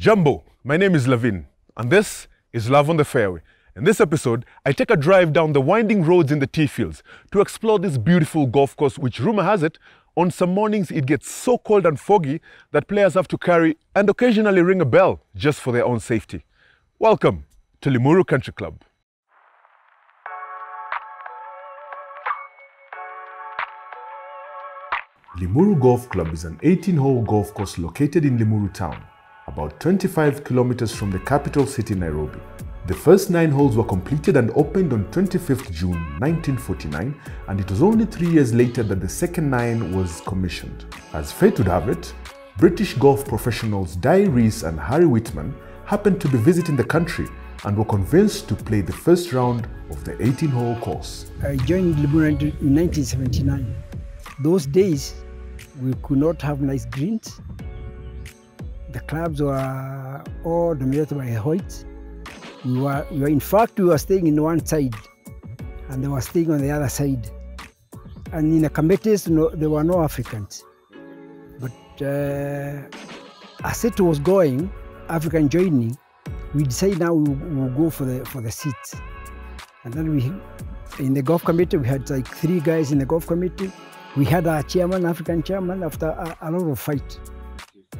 Jambo, my name is Lavin, and this is Lav on the Fairway. In this episode, I take a drive down the winding roads in the tea fields to explore this beautiful golf course, which rumor has it, on some mornings it gets so cold and foggy that players have to carry and occasionally ring a bell just for their own safety. Welcome to Limuru Country Club. Limuru Golf Club is an 18-hole golf course located in Limuru town, about 25 kilometers from the capital city Nairobi. The first nine holes were completed and opened on 25th June 1949 and it was only three years later that the second nine was commissioned. As fate would have it, British golf professionals Dai Rees and Harry Weetman happened to be visiting the country and were convinced to play the first round of the 18-hole course. I joined Limuru in 1979. Those days, we could not have nice greens. The clubs were all dominated by whites. We were, we were, in fact, we were staying in one side and they were staying on the other side. And in the committees, no, there were no Africans. But uh, as it was going, African joining, we decided now we will go for the for the seats. And then we, in the golf committee, we had like three guys in the golf committee. We had a chairman, African chairman, after a, a lot of fight.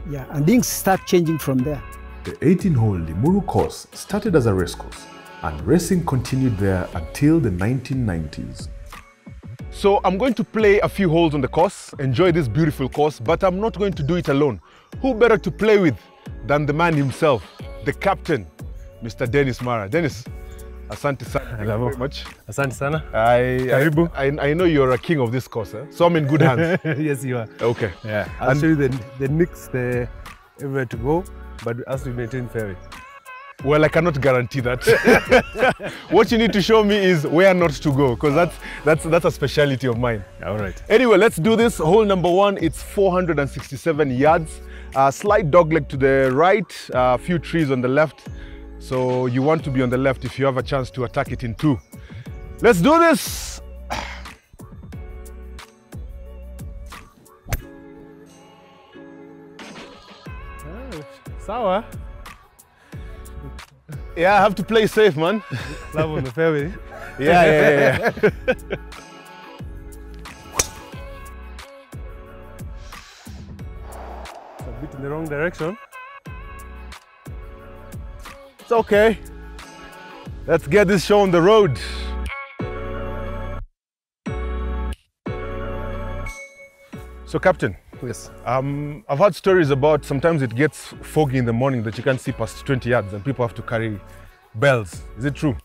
Yeah, and things start changing from there. The 18-hole Limuru course started as a racecourse and racing continued there until the 1990s. So I'm going to play a few holes on the course, enjoy this beautiful course, but I'm not going to do it alone. Who better to play with than the man himself, the captain, Mr. Dennis Mara. Dennis, asante sana. Thank you very much. Asante sana. I, Karibu. I, I know you're a king of this course, eh? so I'm in good hands. yes, you are. okay. Yeah. I'll And- show you the, the nicks, the everywhere to go, but as we maintain fairway. Well, I cannot guarantee that. what you need to show me is where not to go, because that's, that's, that's a speciality of mine. All right. Anyway, let's do this. Hole number one, it's 467 yards. Uh, slight dogleg to the right, a few trees on the left. So you want to be on the left if you have a chance to attack it in two. Let's do this. Sawa. Yeah, I have to play safe, man. Lav on the fairway. Yeah, yeah, yeah. yeah. It's a bit in the wrong direction. It's okay. Let's get this show on the road. So, Captain, Yes. um, I've heard stories about sometimes it gets foggy in the morning that you can't see past 20 yards and people have to carry bells. Is it true?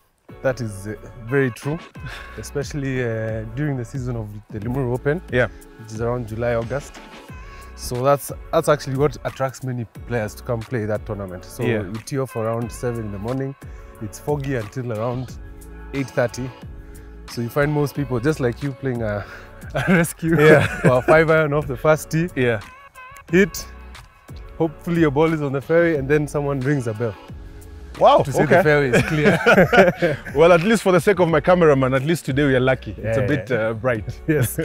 That is uh, very true, especially uh, during the season of the Limuru Open, Yeah. which is around July, August. So that's that's actually what attracts many players to come play that tournament. So Yeah. we tee off around seven in the morning. It's foggy until around 8:30. So you find most people just like you playing a, a rescue Yeah. or a five iron off the first tee, Yeah. hit. Hopefully your ball is on the fairway, and then someone rings a bell Wow. to say okay. the fairway is clear. Well, at least for the sake of my cameraman, at least today we are lucky. it's a Yeah, bit uh, bright. yes.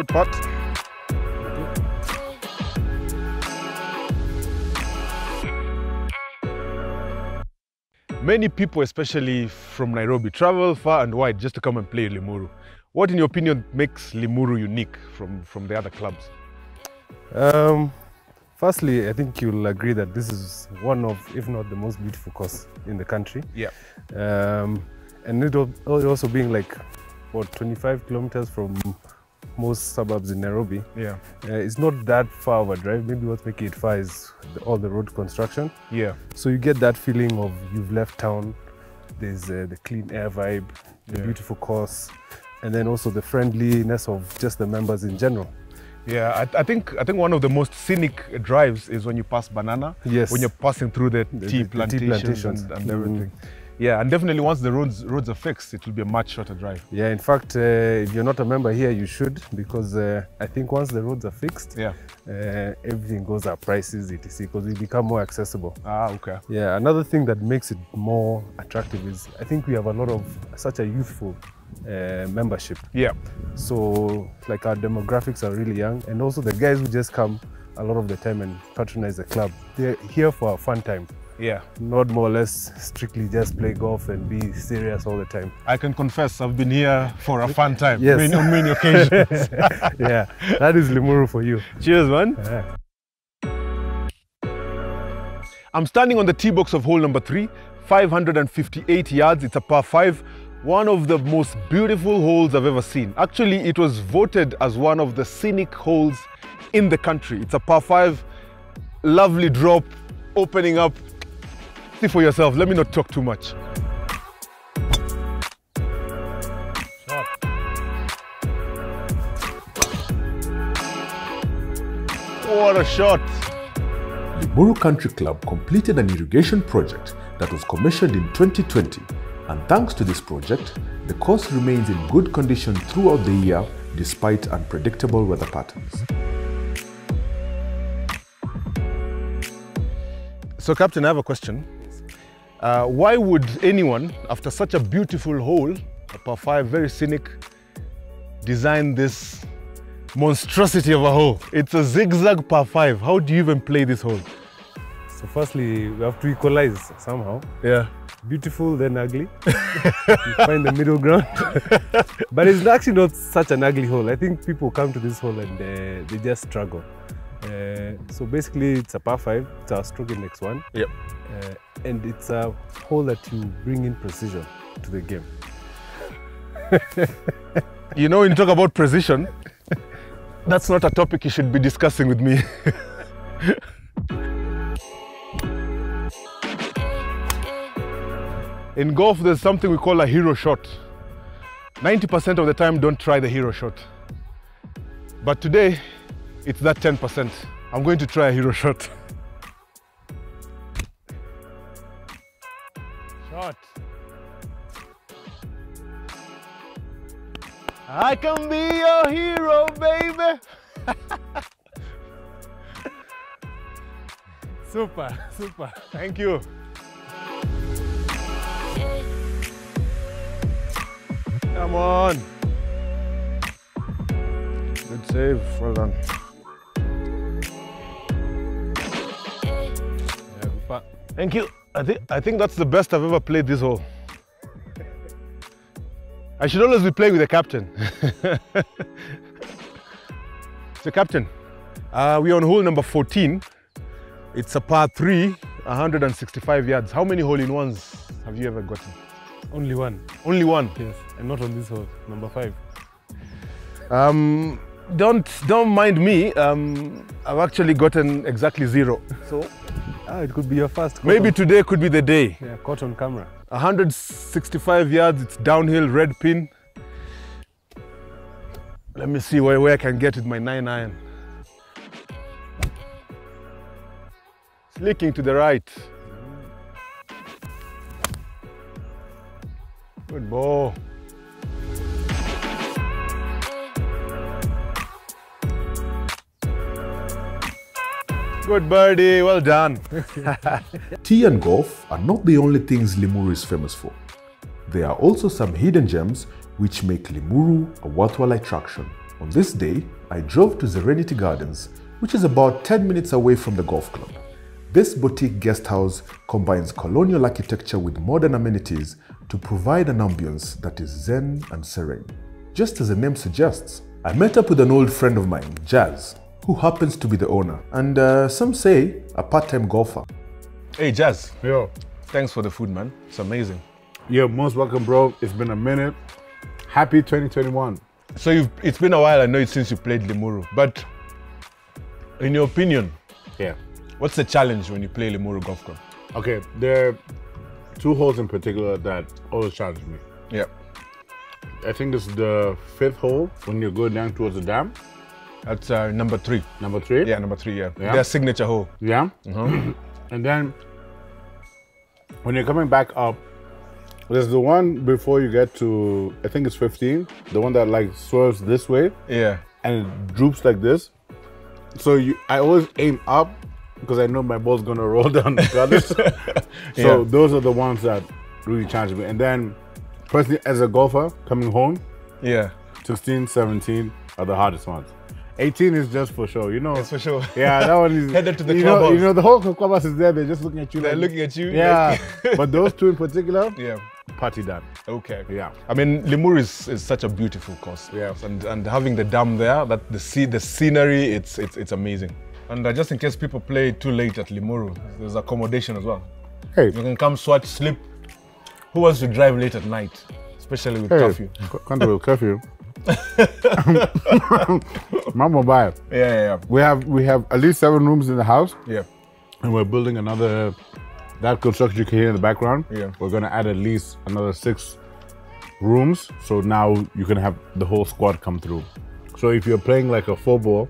Good putt. Many people, especially from Nairobi, travel far and wide just to come and play Limuru. What, in your opinion, makes Limuru unique from, from the other clubs? Um, firstly, I think you'll agree that this is one of, if not the most beautiful course in the country. Yeah. Um, and it also being like, what, 25 kilometers from most suburbs in Nairobi. Yeah. Uh, it's not that far of a drive. Maybe what's making it far is the, all the road construction. Yeah. So you get that feeling of you've left town. There's uh, the clean air vibe, the Yeah. beautiful course, and then also the friendliness of just the members in general. Yeah, I, I think I think one of the most scenic drives is when you pass banana. Yes. When you're passing through the, The- tea the tea plantations, plantations. and, and everything. Yeah, and definitely once the roads roads are fixed, it will be a much shorter drive. Yeah, in fact, uh, if you're not a member here, you should because uh, I think once the roads are fixed, Yeah. uh, everything goes up, prices, etc., because we become more accessible. Ah, okay. Yeah, another thing that makes it more attractive is I think we have a lot of such a youthful uh, membership. Yeah. So, like our demographics are really young, and also the guys who just come a lot of the time and patronize the club, they're here for a fun time, Yeah. not more or less strictly just play golf and be serious all the time. I can confess I've been here for a fun time. Yes. Many, on many occasions. yeah, that is Limuru for you. Cheers, man. Yeah. I'm standing on the tee box of hole number three, 558 yards. It's a par five, one of the most beautiful holes I've ever seen. Actually, it was voted as one of the scenic holes in the country. It's a par five, lovely drop, opening up. See for yourself. Let me not talk too much. What a shot! Limuru Country Club completed an irrigation project that was commissioned in 2020, and thanks to this project, the course remains in good condition throughout the year despite unpredictable weather patterns. So, Captain, I have a question. Uh, why would anyone, after such a beautiful hole, a par five, very scenic, design this monstrosity of a hole? It's a zigzag par five. How do you even play this hole? So, firstly, we have to equalize somehow. Yeah. Beautiful, then ugly. you find the middle ground. but it's actually not such an ugly hole. I think people come to this hole and uh, they just struggle. Uh, so basically, it's a par five. It's our stroke index one. Yep. Uh, and it's a hole that you bring in precision to the game. You know, when you talk about precision, that's not a topic you should be discussing with me. In golf, there's something we call a hero shot. 90% of the time, don't try the hero shot. But today, it's that 10%. I'm going to try a hero shot. Shot. I can be your hero, baby. Super, super. Thank you. Come on. Good save. Well done. Thank you. I think I think that's the best I've ever played this hole. I should always be playing with the captain. so captain, uh, we're on hole number 14. It's a par three, 165 yards. How many hole-in-ones have you ever gotten? Only one. Only one. Yes. And not on this hole, number five. Um, don't don't mind me. Um, I've actually gotten exactly zero. So Ah, it could be your first. caught maybe today could be the day. yeah, caught on camera. 165 yards, it's downhill, red pin. Let me see where, where I can get with my 9 iron. Slicking to the right. Good ball. Good birdie, well done. Tea and golf are not the only things Limuru is famous for. There are also some hidden gems which make Limuru a worthwhile attraction. On this day, I drove to Zereniti Gardens, which is about 10 minutes away from the golf club. This boutique guest house combines colonial architecture with modern amenities to provide an ambience that is zen and serene. Just as the name suggests, I met up with an old friend of mine, Jazz, who happens to be the owner, and uh, some say a part-time golfer. Hey, Jazz. Yo, Thanks for the food, man. It's amazing. yo, most welcome, bro. It's been a minute. Happy 2021. So you've, it's been a while, I know it since you played Limuru, but in your opinion, Yeah. what's the challenge when you play Limuru Golf Club? Okay, there are two holes in particular that always challenge me. Yeah. I think it's the fifth hole when you go down towards the dam. That's uh, number three. Number three. Yeah, number three. Yeah, Yeah. their signature hole. Yeah. and then when you're coming back up, there's the one before you get to I think it's 15, the one that like swerves this way Yeah. and it droops like this. So you, I always aim up because I know my ball's gonna roll down the gutters. so Yeah. those are the ones that really challenge me. And then personally, as a golfer coming home, Yeah. 16, 17 are the hardest ones. 18 is just for show, you know. That's for sure. Yeah, that one is Headed to the you know, you know, the whole clubhouse is there. They're just looking at you. They're like- looking at you. Yeah, but those two in particular, Yeah. party done. Okay. Yeah. I mean, Limuru is, is such a beautiful course. Yeah. And and having the dam there, that the sea, the scenery, it's it's it's amazing. And uh, just in case people play too late at Limuru, there's accommodation as well. Hey, You can come swatch, sleep. Who wants to drive late at night, especially with hey, curfew? country will curfew. Mama bye. Yeah, yeah, We have we have at least seven rooms in the house, yeah. yeah. and we're building another. That construction you can hear in the background. Yeah. We're gonna add at least another six rooms, so now you can have the whole squad come through. So if you're playing like a four ball,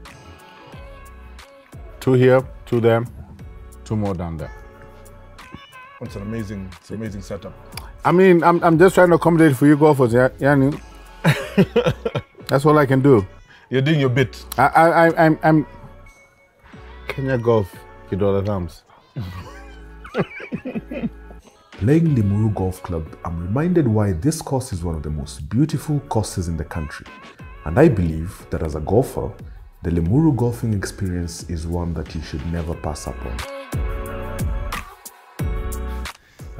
two here, two there, two more down there. It's an amazing, it's an amazing setup. I mean, I'm, I'm just trying to accommodate for you golfers, yeah, Yani. That's all I can do. You're doing your bit. I, I, I I'm, I'm Kenya Golf, Kidola Thumbs. Playing Limuru Golf Club, I'm reminded why this course is one of the most beautiful courses in the country. And I believe that as a golfer, the Limuru golfing experience is one that you should never pass up on.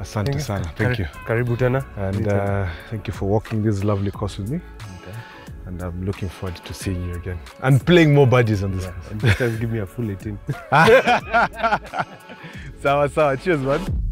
Asante sana. Thank you. Karibu tena. And uh, thank you for walking this lovely course with me. Okay. And I'm looking forward to seeing you again. And playing more badges on this. Yeah. And this time give me a full 18. Sawa sawa. Cheers, man.